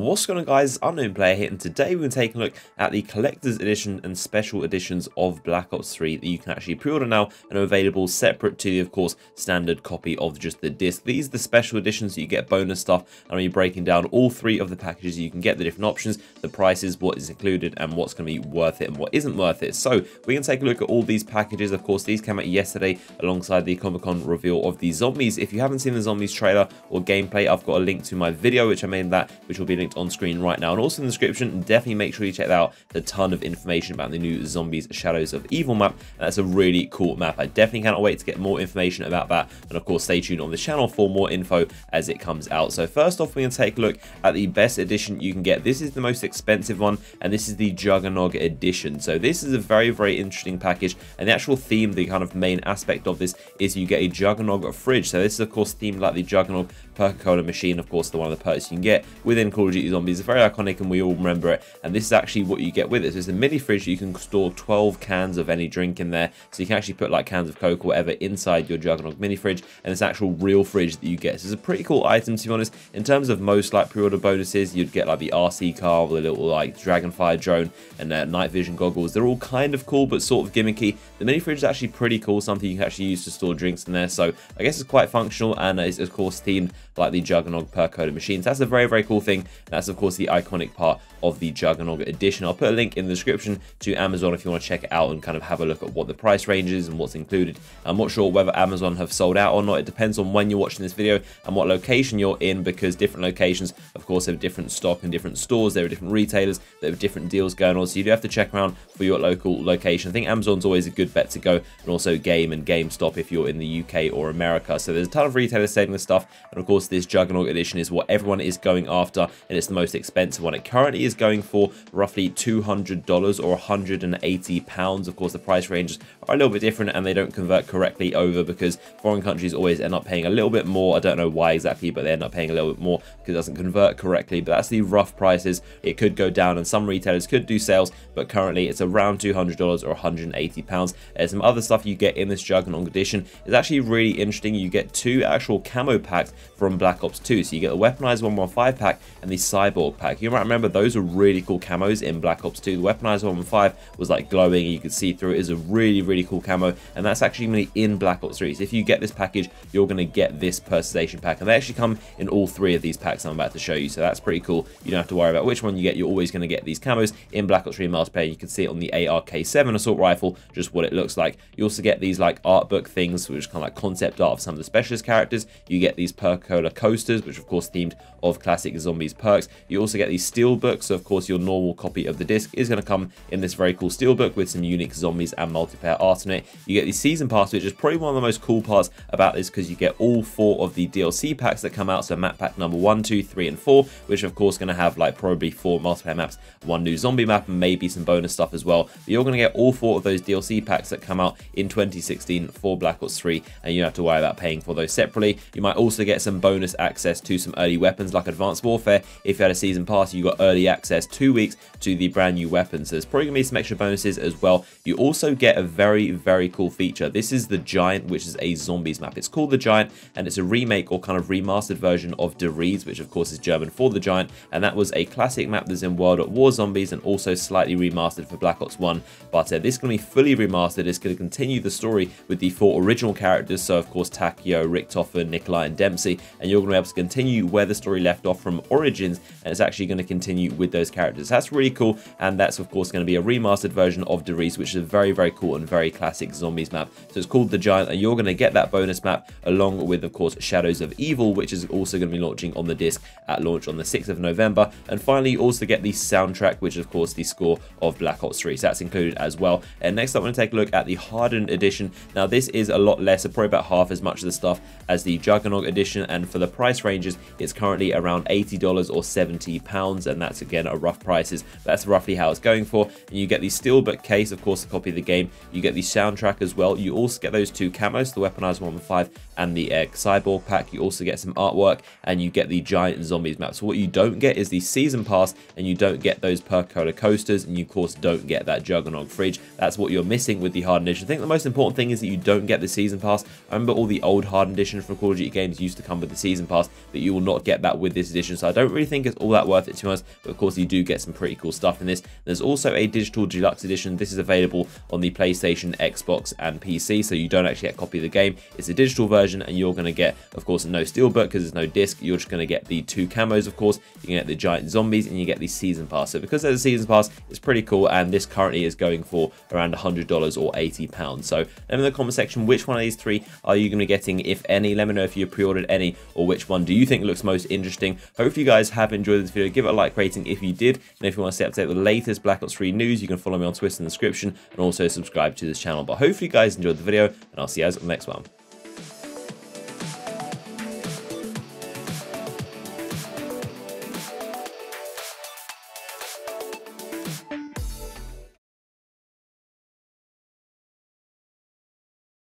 What's going on guys, Unknown Player here, and today we're going to take a look at the Collector's Edition and Special Editions of Black Ops 3 that you can actually pre-order now and are available separate to the, of course, standard copy of just the disc. These are the special editions that you get bonus stuff, and I'll be breaking down all three of the packages you can get, the different options, the prices, what is included, and what's going to be worth it and what isn't worth it. So we can take a look at all these packages. Of course, these came out yesterday alongside the Comic-Con reveal of the Zombies. If you haven't seen the Zombies trailer or gameplay, I've got a link to my video, which I made that, which will be linked on screen right now. And also in the description definitely make sure you check out the ton of information about the new zombies shadows of evil map. And that's a really cool map. I definitely cannot wait to get more information about that. And of course stay tuned on the channel for more info as it comes out. So first off we're going to take a look at the best edition you can get. This is the most expensive one and this is the juggernog edition. So this is a very very interesting package. And the actual theme the kind of main aspect of this is you get a juggernog fridge. So this is of course themed like the juggernog Coca-Cola machine, of course, the one of the perks you can get within Call of Duty Zombies. It's very iconic and we all remember it. And this is actually what you get with it. So it's a mini fridge. You can store 12 cans of any drink in there. So you can actually put like cans of Coke or whatever inside your Juggernog mini fridge. And it's actual real fridge that you get. So it's a pretty cool item, to be honest. In terms of most like pre-order bonuses, you'd get like the RC car with a little like Dragonfire drone and uh, night vision goggles. They're all kind of cool, but sort of gimmicky. The mini fridge is actually pretty cool. Something you can actually use to store drinks in there. So I guess it's quite functional and it's of course themed like the Juggernog Perk-a-Cola machines. That's a very, very cool thing. That's, of course, the iconic part of the Juggernog edition. I'll put a link in the description to Amazon if you want to check it out and kind of have a look at what the price range is and what's included. I'm not sure whether Amazon have sold out or not. It depends on when you're watching this video and what location you're in because different locations, of course, have different stock and different stores. There are different retailers that have different deals going on. So you do have to check around for your local location. I think Amazon's always a good bet to go and also Game and GameStop if you're in the UK or America. So there's a ton of retailers selling this stuff. And of course, this Juggernaut edition is what everyone is going after and it's the most expensive one. It currently is going for roughly $200 or 180 pounds. Of course, the price ranges are a little bit different and they don't convert correctly over because foreign countries always end up paying a little bit more. I don't know why exactly, but they end up paying a little bit more because it doesn't convert correctly. But that's the rough prices. It could go down and some retailers could do sales, but currently it's around $200 or 180 pounds. There's some other stuff you get in this Juggernaut edition. It's actually really interesting. You get two actual camo packs from Black Ops 2. So you get the Weaponized 115 pack and the Cyborg pack. You might remember those are really cool camos in Black Ops 2. The Weaponized 115 was like glowing and you could see through it. It's a really, really cool camo and that's actually in Black Ops 3. So if you get this package, you're going to get this personalization pack. And they actually come in all three of these packs I'm about to show you. So that's pretty cool. You don't have to worry about which one you get. You're always going to get these camos in Black Ops 3 multiplayer. You can see it on the ARK-7 assault rifle, just what it looks like. You also get these like art book things, which kind of like concept art of some of the specialist characters. You get these Perk-a-Cola coasters, which of course themed of classic zombies perks. You also get these steel books, so of course your normal copy of the disc is going to come in this very cool steel book with some unique zombies and multiplayer art in it. You get the season pass, which is probably one of the most cool parts about this because you get all four of the DLC packs that come out, so map pack number one, two, three, and four, which of course going to have like probably four multiplayer maps, one new zombie map, and maybe some bonus stuff as well. But you're going to get all four of those DLC packs that come out in 2016 for Black Ops 3, and you don't have to worry about paying for those separately. You might also get some bonus access to some early weapons like Advanced Warfare. If you had a season pass, you got early access two weeks to the brand new weapons. So there's probably going to be some extra bonuses as well. You also get a very, very cool feature. This is the Giant, which is a zombies map. It's called the Giant, and it's a remake or kind of remastered version of Der which of course is German for the Giant, and that was a classic map that's in World at War Zombies and also slightly remastered for Black Ops 1. But uh, this is going to be fully remastered. It's going to continue the story with the four original characters, so of course Takeo, Richtofen, Nikolai, and Dempsey, and you're going to be able to continue where the story left off from Origins, and it's actually going to continue with those characters. That's really cool, and that's of course going to be a remastered version of Der Riese, which is a very, very cool and very classic zombies map. So it's called The Giant, and you're going to get that bonus map along with, of course, Shadows of Evil, which is also going to be launching on the disc at launch on the 6th of November. And finally, you also get the soundtrack, which is, of course, the score of Black Ops 3. So that's included as well. And next up, I'm going to take a look at the Hardened Edition. Now, this is a lot less, probably about half as much of the stuff as the Juggernaut Edition, and for the price ranges, it's currently around $80 or 70 pounds, and that's again a rough prices. That's roughly how it's going for. And you get the steelbook case, of course, a copy of the game. You get the soundtrack as well. You also get those two camos, the weaponized 115 and the Egg cyborg pack. You also get some artwork, and you get the giant zombies map. So what you don't get is the season pass, and you don't get those Perk-a-Cola coasters, and you of course don't get that Juggernaut fridge. That's what you're missing with the Hard Edition. I think the most important thing is that you don't get the season pass. I remember all the old Hard Edition from Call of Duty games used to come with the season pass, but you will not get that with this edition. So I don't really think it's all that worth it to us. But of course, you do get some pretty cool stuff in this. There's also a digital deluxe edition. This is available on the PlayStation, Xbox, and PC. So you don't actually get a copy of the game. It's a digital version, and you're going to get, of course, no steelbook because there's no disc. You're just going to get the two camos, of course. You can get the giant zombies, and you get the season pass. So because there's a season pass, it's pretty cool. And this currently is going for around $100 or 80 pounds. So let me know in the comment section which one of these three are you going to be getting, if any. Let me know if you pre-ordered any or which one do you think looks most interesting. Hopefully you guys have enjoyed this video. Give it a like rating if you did. And if you want to stay up to date with the latest Black Ops 3 news, you can follow me on Twitter in the description and also subscribe to this channel. But hopefully you guys enjoyed the video and I'll see you guys on the next one.